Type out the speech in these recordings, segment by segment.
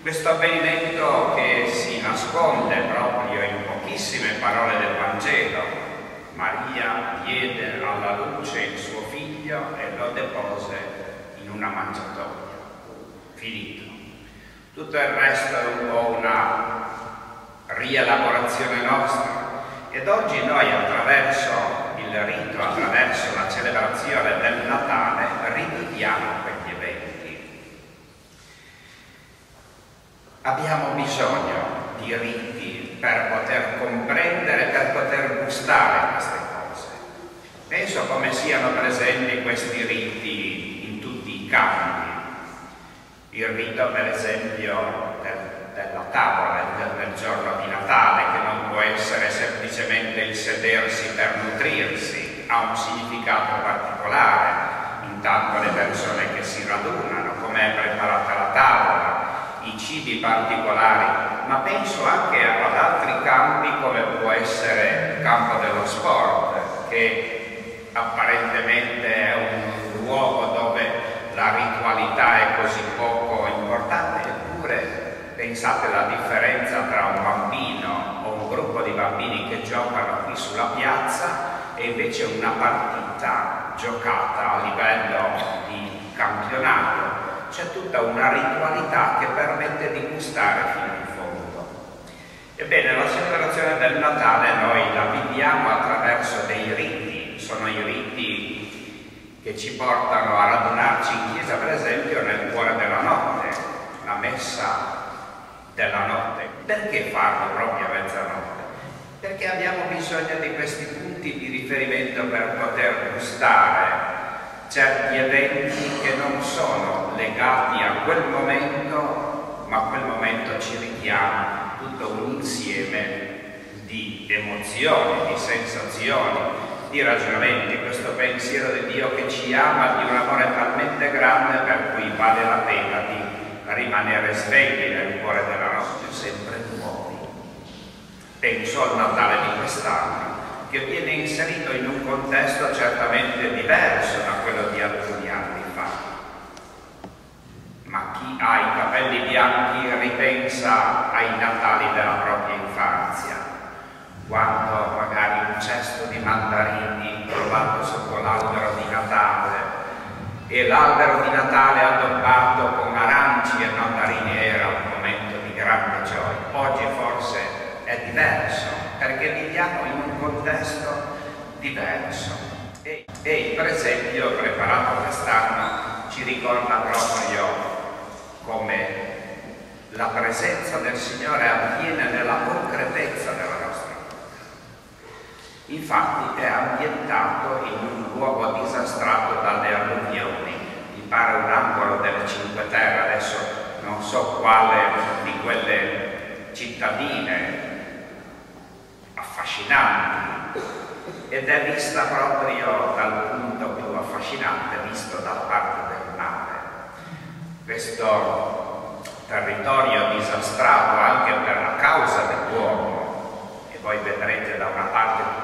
Questo avvenimento che si nasconde proprio in pochissime parole del Vangelo, Maria diede alla luce il suo figlio e lo depose in una mangiatoia. Finito. Tutto il resto è un po' una rielaborazione nostra ed oggi noi attraverso il rito, attraverso la celebrazione del Natale, riviviamo quegli eventi. Abbiamo bisogno di riti per poter comprendere, per poter gustare queste cose. Penso come siano presenti questi riti in tutti i campi. Il rito, per esempio, del della tavola del, giorno di Natale, che non può essere semplicemente il sedersi per nutrirsi, ha un significato particolare. Intanto le persone che si radunano, come è preparata la tavola, i cibi particolari, ma penso anche ad altri campi come può essere il campo dello sport, che apparentemente è un luogo dove la ritualità è così poco importante, eppure Pensate alla differenza tra un bambino o un gruppo di bambini che giocano qui sulla piazza e invece una partita giocata a livello di campionato. C'è tutta una ritualità che permette di gustare fino in fondo. Ebbene, la celebrazione del Natale noi la viviamo attraverso dei riti, sono i riti che ci portano a radunarci in chiesa, per esempio, nel cuore della notte, la messa della notte. Perché farlo proprio a mezzanotte? Perché abbiamo bisogno di questi punti di riferimento per poter gustare certi eventi che non sono legati a quel momento, ma quel momento ci richiama tutto un insieme di emozioni, di sensazioni, di ragionamenti, questo pensiero di Dio che ci ama di un amore talmente grande per cui vale la pena di rimanere svegli nel cuore della notte, sempre nuovi. Penso al Natale di quest'anno, che viene inserito in un contesto certamente diverso da quello di alcuni anni fa. Ma chi ha i capelli bianchi ripensa ai Natali della propria infanzia, quando magari un cesto di trovato sotto l'albero di Natale e l'albero di Natale addobbato con aranci e mandarini era un momento di grande gioia. Oggi forse è diverso perché viviamo in un contesto diverso e, e per esempio preparato quest'anno ci ricorda proprio come la presenza del Signore avviene nella concretezza della Infatti è ambientato in un luogo disastrato dalle alluvioni, mi pare un angolo delle Cinque Terre, adesso non so quale di quelle cittadine affascinanti. Ed è vista proprio dal punto più affascinante, visto dalla parte del mare. Questo territorio disastrato anche per la causa dell'uomo, e voi vedrete da una parte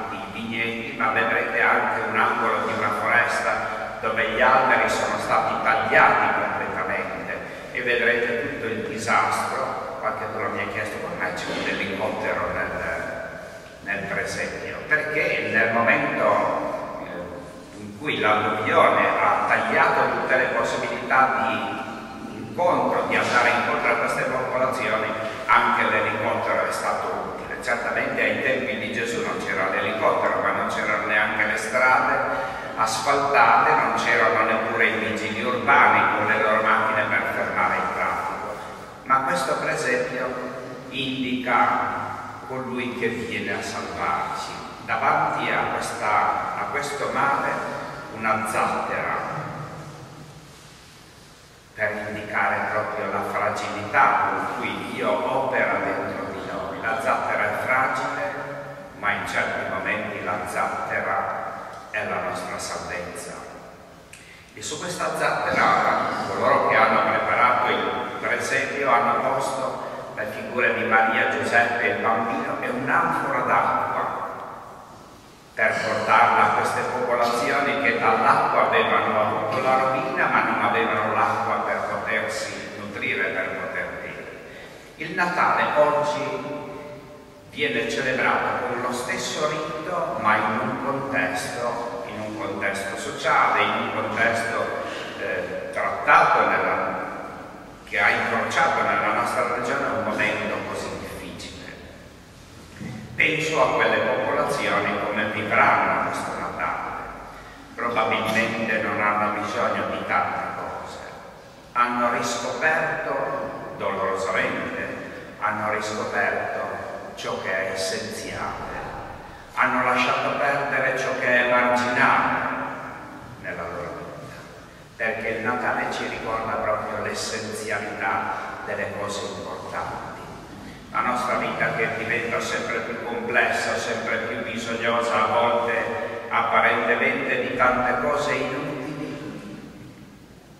ma vedrete anche un angolo di una foresta dove gli alberi sono stati tagliati completamente e vedrete tutto il disastro. Qualcuno mi ha chiesto come c'è un elicottero nel, nel presepio, perché nel momento eh, in cui l'alluvione ha tagliato tutte le possibilità di incontro, di andare incontro a queste popolazioni, anche l'elicottero è stato utile certamente ai tempi di Gesù non c'era l'elicottero, ma non c'erano neanche le strade asfaltate, non c'erano neppure i vigili urbani con le loro macchine per fermare il traffico. Ma questo per esempio indica colui che viene a salvarci. Davanti a, questa, a questo mare una zattera per indicare proprio la fragilità con cui Dio opera dentro di noi. La zattera è fragile, ma in certi momenti la zattera è la nostra salvezza. E su questa zattera coloro che hanno preparato il presepio hanno posto le figure di Maria, Giuseppe e il bambino e un'anfora d'acqua per portarla a queste popolazioni che dall'acqua avevano avuto la rovina ma non avevano l'acqua per potersi nutrire, per poter vivere. Il Natale oggi viene celebrato lo stesso rito, ma in un contesto, in un contesto sociale, in un contesto eh, trattato nella, che ha incrociato nella nostra regione un momento così difficile. Penso a quelle popolazioni come vivranno questo Natale. Probabilmente non hanno bisogno di tante cose. Hanno riscoperto dolorosamente hanno riscoperto ciò che è essenziale, hanno lasciato perdere ciò che è marginale nella loro vita, perché il Ricorda proprio l'essenzialità delle cose importanti. La nostra vita che diventa sempre più complessa, sempre più bisognosa, a volte apparentemente di tante cose inutili,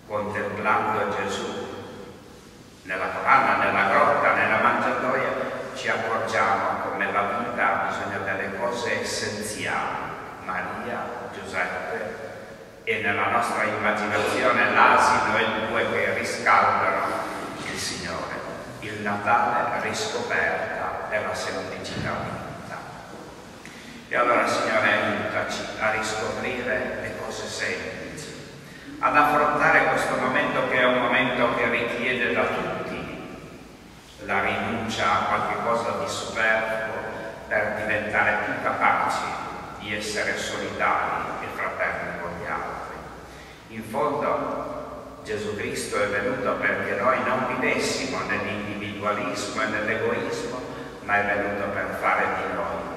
contemplando Gesù nella capanna, nella grotta, nella mangiatoia, ci accorgiamo come la vita ha bisogno delle cose essenziali. Maria, Giuseppe e nella nostra immaginazione l'asino e il bue che riscaldano il Signore. Il Natale riscoperta della semplicità di vita. E allora Signore aiutaci a riscoprire le cose semplici, ad affrontare questo momento che è un momento che richiede da tutti la rinuncia a qualche cosa di superfluo per diventare più capaci di essere solidari e fraterni con gli altri. In fondo Gesù Cristo è venuto perché noi non vivessimo nell'individualismo e nell'egoismo, ma è venuto per fare di noi